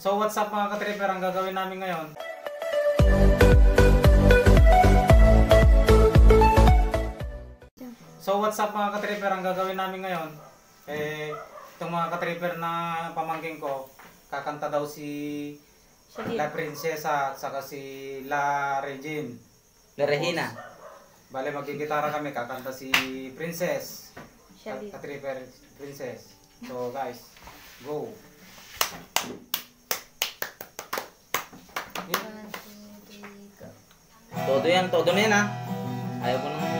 So what's up mga katripper, ang gagawin namin ngayon? So what's up mga katripper, ang gagawin namin ngayon? Eh, itong mga katripper na pamangking ko, kakanta daw si. La Princesa at saka si La Regine. La Regina. Bale, magigitara kami, kakanta si Princess. Katripper Princess. So guys, go! Todo yan, todo na yan ha. Ayaw ko nang...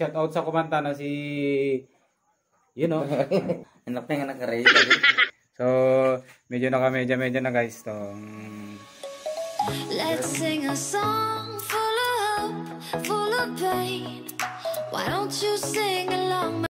shout out sa kumanta na si you know. Anak yung anak rin. so medyo na medyo medyo na guys to. Mm. Let's sing a song full of hope, full of pain. Why don't you sing along?